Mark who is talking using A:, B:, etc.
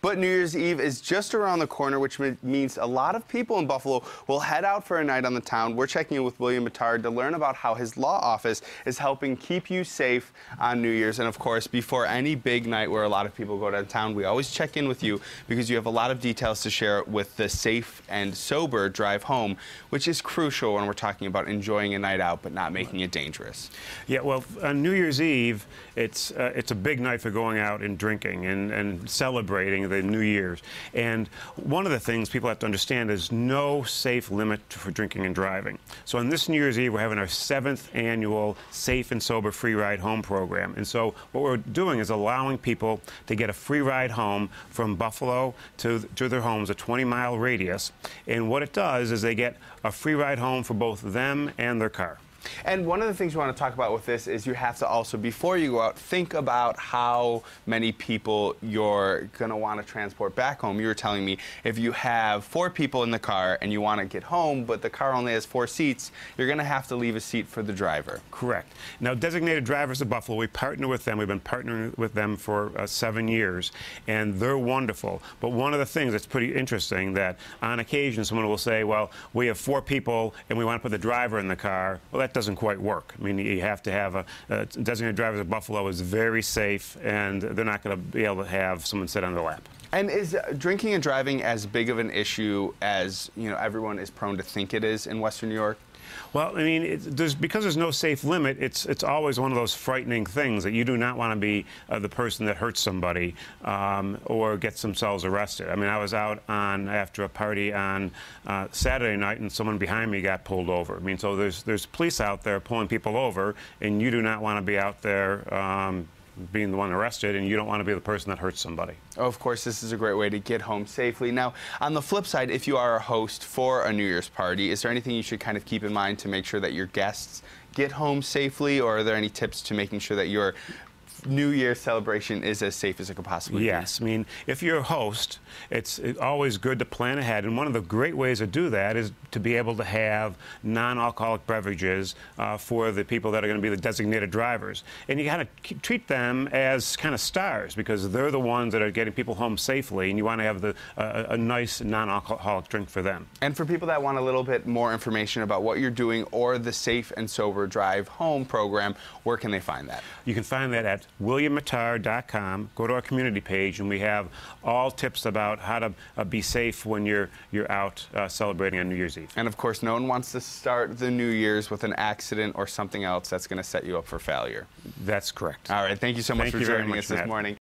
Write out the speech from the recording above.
A: But New Year's Eve is just around the corner, which means a lot of people in Buffalo will head out for a night on the town. We're checking in with William Mattar to learn about how his law office is helping keep you safe on New Year's. And of course, before any big night where a lot of people go downtown, we always check in with you because you have a lot of details to share with the safe and sober drive home, which is crucial when we're talking about enjoying a night out but not making it dangerous.
B: Yeah, well, on New Year's Eve, it's uh, it's a big night for going out and drinking and, and celebrating the New Year's. And one of the things people have to understand is no safe limit for drinking and driving. So on this New Year's Eve, we're having our seventh annual Safe and Sober Free Ride Home program. And so what we're doing is allowing people to get a free ride home from Buffalo to, to their homes, a 20 mile radius. And what it does is they get a free ride home for both them and their car.
A: And one of the things we want to talk about with this is you have to also, before you go out, think about how many people you're going to want to transport back home. You were telling me if you have four people in the car and you want to get home, but the car only has four seats, you're going to have to leave a seat for the driver.
B: Correct. Now, designated drivers of Buffalo, we partner with them. We've been partnering with them for uh, seven years, and they're wonderful. But one of the things that's pretty interesting that on occasion someone will say, well, we have four people and we want to put the driver in the car. Well, that doesn't quite work. I mean, you have to have a, a designated driver at Buffalo is very safe, and they're not going to be able to have someone sit on their lap.
A: And is drinking and driving as big of an issue as you know everyone is prone to think it is in Western New York?
B: Well, I mean, there's, because there's no safe limit, it's it's always one of those frightening things that you do not want to be uh, the person that hurts somebody um, or gets themselves arrested. I mean, I was out on after a party on uh, Saturday night, and someone behind me got pulled over. I mean, so there's there's police out there pulling people over, and you do not want to be out there. Um, being the one arrested, and you don't want to be the person that hurts somebody.
A: Of course, this is a great way to get home safely. Now, on the flip side, if you are a host for a New Year's party, is there anything you should kind of keep in mind to make sure that your guests get home safely, or are there any tips to making sure that your New Year's celebration is as safe as it could possibly
B: yes. be. Yes, I mean, if you're a host, it's, it's, always good to plan ahead. And one of the great ways to do that is to be able to have non-alcoholic beverages uh, for the people that are going to be the designated drivers. And you got to treat them as kind of stars because they're the ones that are getting people home safely, and you want to have the, uh, a nice non-alcoholic drink for them.
A: And for people that want a little bit more information about what you're doing or the Safe and Sober Drive Home program, where can they find that?
B: You can find that at williammattar.com. Go to our community page, and we have all tips about how to uh, be safe when you're you're out uh, celebrating on New Year's Eve.
A: And of course, no one wants to start the New Year's with an accident or something else that's going to set you up for failure.
B: That's correct.
A: All right. Thank you so much
B: thank
A: for joining us this morning.